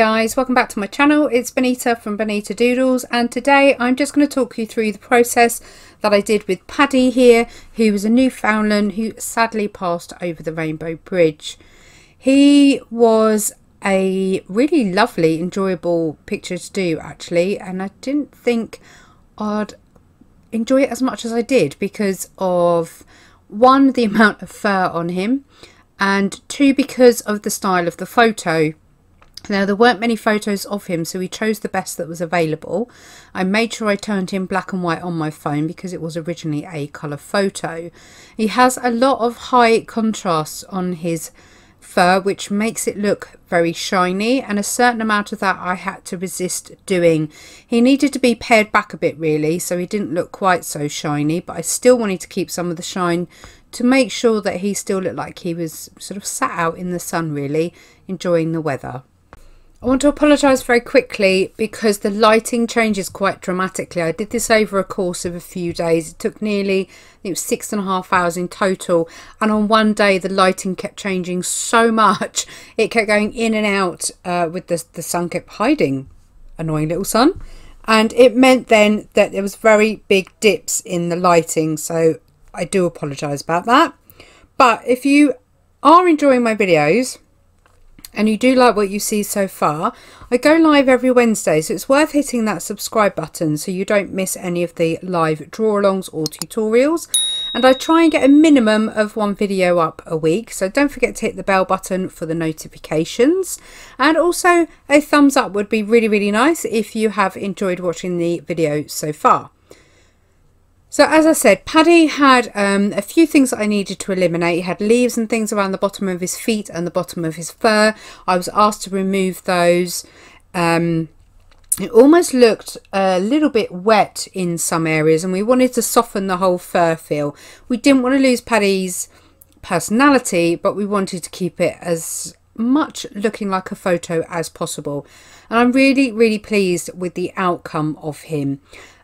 Guys, welcome back to my channel. It's Bonnita from Bonnita Doodles and today I'm just going to talk you through the process that I did with Paddy here, who was a Newfoundland who sadly passed over the Rainbow Bridge. He was a really lovely, enjoyable picture to do actually and I didn't think I'd enjoy it as much as I did because of one, the amount of fur on him and two, because of the style of the photo. Now, there weren't many photos of him, so we chose the best that was available. I made sure I turned him black and white on my phone because it was originally a colour photo. He has a lot of high contrast on his fur, which makes it look very shiny, and a certain amount of that I had to resist doing. He needed to be pared back a bit, really, so he didn't look quite so shiny, but I still wanted to keep some of the shine to make sure that he still looked like he was sort of sat out in the sun, really, enjoying the weather. I want to apologise very quickly because the lighting changes quite dramatically. I did this over a course of a few days. It took nearly, it was six and a half hours in total. And on one day, the lighting kept changing so much. It kept going in and out uh, with the, the sun kept hiding. Annoying little sun. And it meant then that there was very big dips in the lighting. So I do apologise about that. But if you are enjoying my videos, and you do like what you see so far, I go live every Wednesday, so it's worth hitting that subscribe button so you don't miss any of the live draw-alongs or tutorials. And I try and get a minimum of one video up a week, so don't forget to hit the bell button for the notifications. And also a thumbs up would be really, really nice if you have enjoyed watching the video so far. So as I said, Paddy had um, a few things that I needed to eliminate. He had leaves and things around the bottom of his feet and the bottom of his fur. I was asked to remove those. Um, it almost looked a little bit wet in some areas and we wanted to soften the whole fur feel. We didn't want to lose Paddy's personality, but we wanted to keep it as much looking like a photo as possible. And I'm really, really pleased with the outcome of him.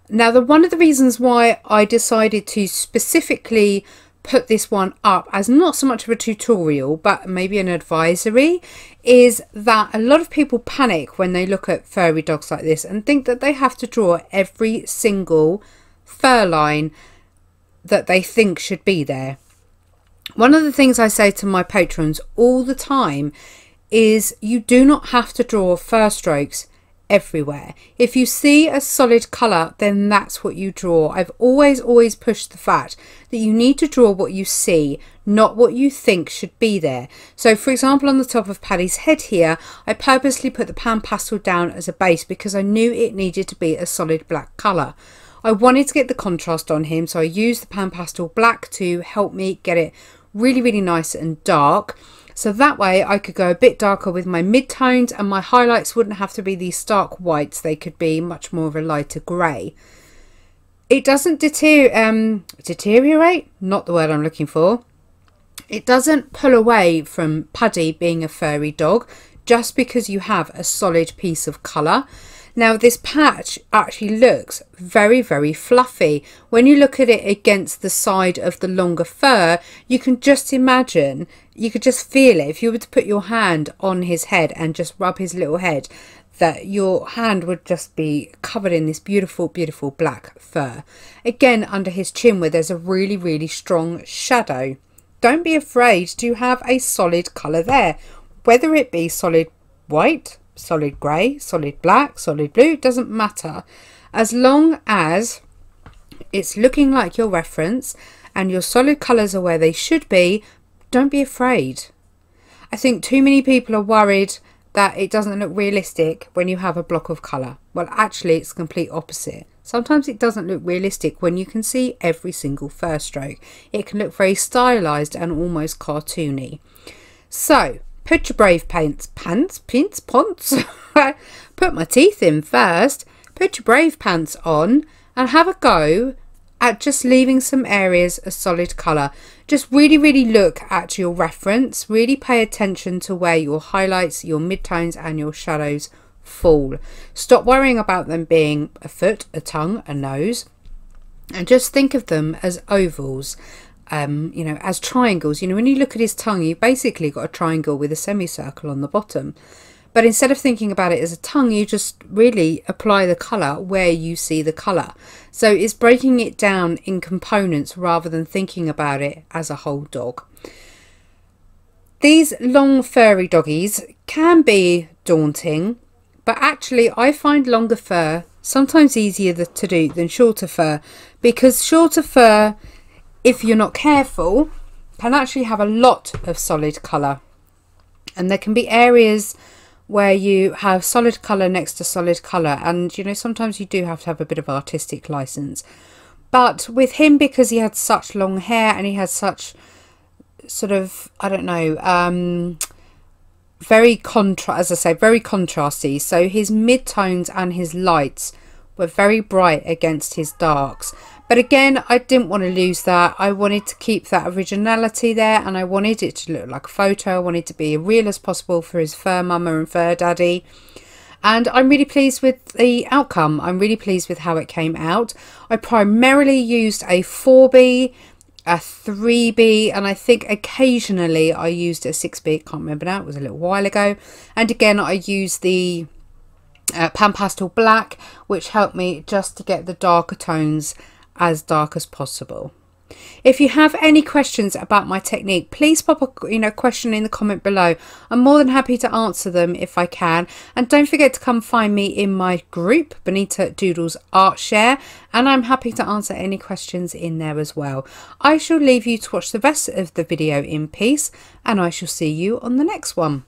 Now, the one of the reasons why I decided to specifically put this one up as not so much of a tutorial but maybe an advisory is that a lot of people panic when they look at furry dogs like this and think that they have to draw every single fur line that they think should be there. One of the things I say to my patrons all the time is you do not have to draw fur strokes everywhere. If you see a solid colour, then that's what you draw. I've always, always pushed the fact that you need to draw what you see, not what you think should be there. So for example, on the top of Paddy's head here, I purposely put the pan pastel down as a base because I knew it needed to be a solid black colour. I wanted to get the contrast on him, so I used the pan pastel black to help me get it really, really nice and dark. So that way I could go a bit darker with my mid-tones and my highlights wouldn't have to be these stark whites. They could be much more of a lighter grey. It doesn't deter um, deteriorate, not the word I'm looking for. It doesn't pull away from Paddy being a furry dog just because you have a solid piece of colour. Now this patch actually looks very, very fluffy. When you look at it against the side of the longer fur, you can just imagine, you could just feel it. If you were to put your hand on his head and just rub his little head, that your hand would just be covered in this beautiful, beautiful black fur. Again, under his chin where there's a really, really strong shadow. Don't be afraid to have a solid colour there, whether it be solid white, solid grey, solid black, solid blue, doesn't matter. As long as it's looking like your reference and your solid colours are where they should be, don't be afraid. I think too many people are worried that it doesn't look realistic when you have a block of colour. Well, actually, it's complete opposite. Sometimes it doesn't look realistic when you can see every single fur stroke. It can look very stylised and almost cartoony. So, Put your brave pants, pants, pants, ponts. put my teeth in first. Put your brave pants on and have a go at just leaving some areas a solid colour. Just really, really look at your reference. Really pay attention to where your highlights, your midtones and your shadows fall. Stop worrying about them being a foot, a tongue, a nose. And just think of them as ovals um, you know, as triangles. You know, when you look at his tongue, you've basically got a triangle with a semicircle on the bottom. But instead of thinking about it as a tongue, you just really apply the colour where you see the colour. So it's breaking it down in components rather than thinking about it as a whole dog. These long furry doggies can be daunting, but actually I find longer fur sometimes easier to do than shorter fur because shorter fur, if you're not careful, can actually have a lot of solid colour. And there can be areas where you have solid colour next to solid colour. And you know sometimes you do have to have a bit of artistic license. But with him because he had such long hair and he had such sort of I don't know um very contra as I say very contrasty. So his mid-tones and his lights were very bright against his darks but again I didn't want to lose that. I wanted to keep that originality there and I wanted it to look like a photo. I wanted to be as real as possible for his fur mama and fur daddy. And I'm really pleased with the outcome. I'm really pleased with how it came out. I primarily used a 4B a 3B and I think occasionally I used a 6B, I can't remember now, it was a little while ago. And again I used the uh, Pan Pastel Black which helped me just to get the darker tones as dark as possible. If you have any questions about my technique, please pop a you know question in the comment below. I'm more than happy to answer them if I can. And don't forget to come find me in my group, Bonnita Doodles Art Share, and I'm happy to answer any questions in there as well. I shall leave you to watch the rest of the video in peace, and I shall see you on the next one.